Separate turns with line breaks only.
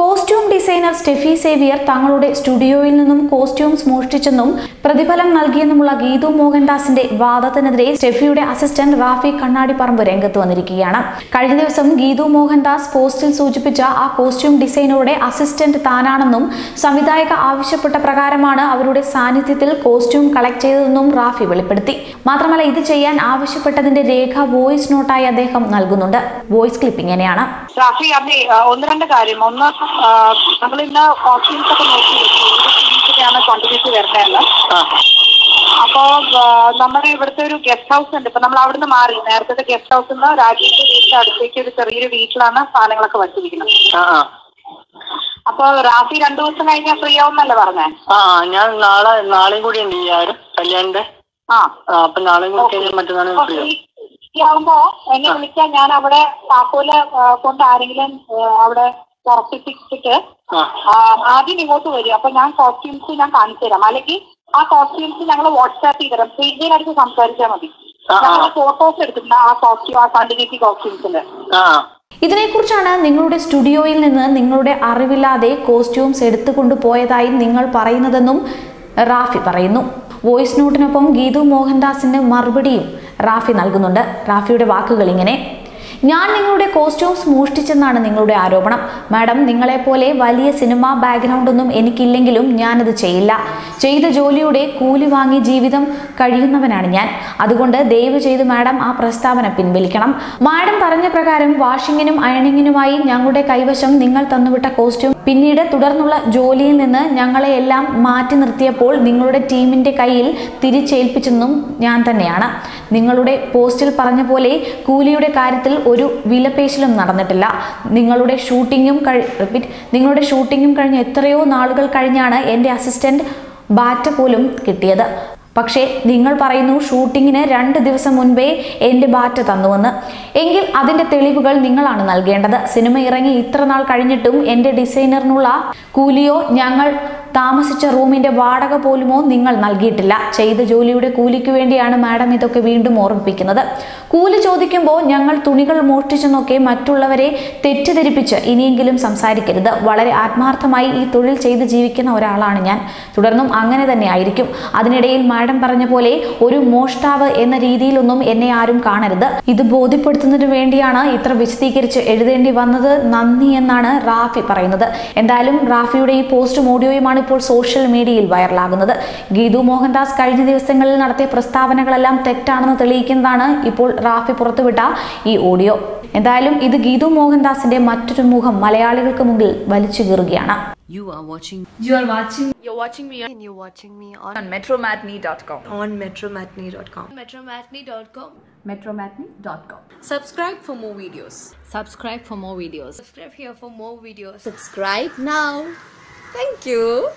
Costume designer Steffi Xavier തങ്ങളുടെ സ്റ്റുഡിയോയിൽ നിന്നും കോസ്റ്റ്യൂംസ് മോഷ്ടിച്ചെന്നും പ്രതിഫലം നൽകിയെന്നുമുള്ള ഗീതു മോഹൻദാസിന്റെ വാദത്തിനെതിരെ സ്റ്റെഫിയുടെ അസിസ്റ്റന്റ് റാഫി കണ്ണാടിപ്പറമ്പ് രംഗത്ത് വന്നിരിക്കുകയാണ്. കഴിഞ്ഞ ദിവസം ഗീതു മോഹൻദാസ് പോസ്റ്റിൽ സൂചിപ്പിച്ച ആ കോസ്റ്റ്യൂം ഡിസൈനറുടെ അസിസ്റ്റന്റ് താനാണെന്നും സംവിധായക ആവശ്യപ്പെട്ട പ്രകാരമാണ് അവരുടെ സാന്നിധ്യത്തിൽ കോസ്റ്റ്യൂം കളക്ട് ചെയ്തതെന്നും റാഫി വെളിപ്പെടുത്തി. മാത്രമല്ല ഇത് ചെയ്യാൻ ആവശ്യപ്പെട്ടതിന്റെ രേഖ വോയിസ് നോട്ടായി അദ്ദേഹം നൽകുന്നുണ്ട്. വോയിസ് ക്ലിപ്പ് ഇങ്ങനെയാണ്.
റാഫി അതെ ഒന്ന് രണ്ട് കാര്യം. ഒന്ന് നമ്മൾ ഇന്ന് കോസ്റ്റ്യൂംസ് ഒക്കെ നോക്കി വെച്ചാണ് ക്വാണ്ടിറ്റി വരുന്നതെന്ന് അപ്പോ നമ്മുടെ ഇവിടുത്തെ ഒരു ഗസ്റ്റ് ഹൗസ് ഉണ്ട്. ഇപ്പൊ നമ്മൾ അവിടുന്ന് മാറി. നേരത്തെ ഗസ്റ്റ് ഹൗസിൽ നിന്ന് രാജീവിന്റെ വീട്ടിന്റെ അടുത്തേക്ക് ഒരു ചെറിയൊരു വീട്ടിലാണ് സാധനങ്ങളൊക്കെ വച്ചിരിക്കുന്നത്. അപ്പൊ റാഫി രണ്ടു ദിവസം കഴിഞ്ഞാൽ ഫ്രീ ആവുന്നല്ലേ പറഞ്ഞേ?
ആ ഞാൻ നാളെ നാളെയും കൂടി ഉണ്ട് ഈ ആരും കല്യാണിന്റെ.
ആ.
അപ്പൊ നാളെയും കൂടി കഴിഞ്ഞാൽ മറ്റന്നാളും ഫ്രീ ആവും.
ആവുമ്പോ എന്നെ വിളിച്ചാൽ ഞാൻ അവിടെ താക്കോൽ കൊണ്ട് ആരെങ്കിലും അവിടെ
ആ,
ആദ്യം ഇങ്ങോട്ട് വരും. അപ്പൊ ഞാൻ കോസ്റ്റ്യൂംസ് ഞാൻ കാണിച്ചു തരാം. അല്ലെങ്കിൽ ആ കോസ്റ്റ്യൂംസ് ഞങ്ങൾ വാട്സാപ്പ് ചെയ്ത് തരാം. അടുത്ത് സംസാരിച്ചാൽ മതി. ഞങ്ങൾ ഫോട്ടോസ് എടുക്കുന്ന ആ കോസ്റ്റ്യൂം ആ കണ്ടിന്യൂറ്റി കോസ്റ്റ്യൂംസിന്റെ
ആ.
ഇതിനെക്കുറിച്ചാണ് നിങ്ങളുടെ സ്റ്റുഡിയോയിൽ നിന്ന് നിങ്ങളുടെ അറിവില്ലാതെ കോസ്റ്റ്യൂംസ് എടുത്തുകൊണ്ട് പോയതായി നിങ്ങൾ പറയുന്നതെന്നും റാഫി പറയുന്നു. വോയിസ് നോട്ടിനൊപ്പം ഗീതു മോഹൻദാസിന്റെ മറുപടിയും റാഫി നൽകുന്നുണ്ട്. റാഫിയുടെ വാക്കുകൾ ഇങ്ങനെ. ഞാൻ നിങ്ങളുടെ കോസ്റ്റ്യൂംസ് മോഷ്ടിച്ചെന്നാണ് നിങ്ങളുടെ ആരോപണം. മാഡം നിങ്ങളെപ്പോലെ വലിയ സിനിമാ ബാക്ക്ഗ്രൗണ്ട് ഒന്നും എനിക്കില്ലെങ്കിലും ഞാനത് ചെയ്യില്ല. ചെയ്ത ജോലിയുടെ കൂലി വാങ്ങി ജീവിതം കഴിയുന്നവനാണ് ഞാൻ. അതുകൊണ്ട് ദയവ് ചെയ്ത് മാഡം ആ പ്രസ്താവന പിൻവലിക്കണം. മാഡം പറഞ്ഞ പ്രകാരം വാഷിങ്ങിനും അയണിങ്ങിനുമായി ഞങ്ങളുടെ കൈവശം നിങ്ങൾ തന്നുവിട്ട കോസ്റ്റ്യൂം പിന്നീട് തുടർന്നുള്ള ജോലിയിൽ നിന്ന് ഞങ്ങളെ എല്ലാം മാറ്റി നിർത്തിയപ്പോൾ നിങ്ങളുടെ ടീമിന്റെ കയ്യിൽ തിരിച്ചേൽപ്പിച്ചെന്നും ഞാൻ തന്നെയാണ്. നിങ്ങളുടെ പോസ്റ്റിൽ പറഞ്ഞ പോലെ കൂലിയുടെ കാര്യത്തിൽ ഒരു വിലപേശലും നടന്നിട്ടില്ല. നിങ്ങളുടെ ഷൂട്ടിങ്ങും കഴി റിപ്പീറ്റ് നിങ്ങളുടെ ഷൂട്ടിങ്ങും കഴിഞ്ഞ് എത്രയോ നാളുകൾ കഴിഞ്ഞാണ് എന്റെ അസിസ്റ്റന്റ് ബാറ്റ പോലും കിട്ടിയത്. പക്ഷേ നിങ്ങൾ പറയുന്നു ഷൂട്ടിങ്ങിന് രണ്ട് ദിവസം മുൻപേ എന്റെ ബാറ്റ തന്നുവെന്ന്. എങ്കിൽ അതിന്റെ തെളിവുകൾ നിങ്ങളാണ് നൽകേണ്ടത്. സിനിമ ഇറങ്ങി ഇത്ര നാൾ കഴിഞ്ഞിട്ടും എന്റെ ഡിസൈനറിനുള്ള കൂലിയോ ഞങ്ങൾ താമസിച്ച റൂമിന്റെ വാടക പോലുമോ നിങ്ങൾ നൽകിയിട്ടില്ല. ചെയ്ത ജോലിയുടെ കൂലിക്ക് വേണ്ടിയാണ് മാഡം ഇതൊക്കെ വീണ്ടും ഓർമ്മിപ്പിക്കുന്നത്. കൂലി ചോദിക്കുമ്പോൾ ഞങ്ങൾ തുണികൾ മോഷ്ടിച്ചെന്നൊക്കെ മറ്റുള്ളവരെ തെറ്റിദ്ധരിപ്പിച്ച് ഇനിയെങ്കിലും സംസാരിക്കരുത്. വളരെ ആത്മാർത്ഥമായി ഈ തൊഴിൽ ചെയ്ത് ജീവിക്കുന്ന ഒരാളാണ് ഞാൻ. തുടർന്നും അങ്ങനെ തന്നെ ആയിരിക്കും. അതിനിടയിൽ മാഡം പറഞ്ഞ പോലെ ഒരു മോഷ്ടാവ് എന്ന രീതിയിലൊന്നും എന്നെ ആരും കാണരുത്. ഇത് ബോധ്യപ്പെടുത്തുന്നതിന് വേണ്ടിയാണ് ഇത്ര വിശദീകരിച്ച് എഴുതേണ്ടി വന്നത് നന്ദി എന്നാണ് റാഫി പറയുന്നത്. എന്തായാലും റാഫിയുടെ ഈ പോസ്റ്റും ഓഡിയോയുമാണ് ഇപ്പോൾ സോഷ്യൽ മീഡിയയിൽ വൈറലാകുന്നത് ഗീതു മോഹൻദാസ് കഴിഞ്ഞ ദിവസങ്ങളിൽ നടത്തിയ പ്രസ്താവനകളെല്ലാം തെറ്റാണെന്ന് തെളിയിക്കുന്നതാണ് ഇപ്പോൾ റാഫി പുറത്തുവിട്ട ഈ ഓഡിയോ എന്തായാലും ഇത് ഗീതു മോഹൻദാസിന്റെ മറ്റൊരു മുഖം മലയാളികൾക്ക് മുമ്പിൽ വലിച്ചു കീറുകയാണ്
You are watching
You are watching
You're watching me and you're watching me on,
on metromatney.com.
on metromatney.com.
Metromatney.com. Metromatney.com.
Subscribe for more videos.
subscribe for more videos
Subscribe here for more videos.
subscribe now thank you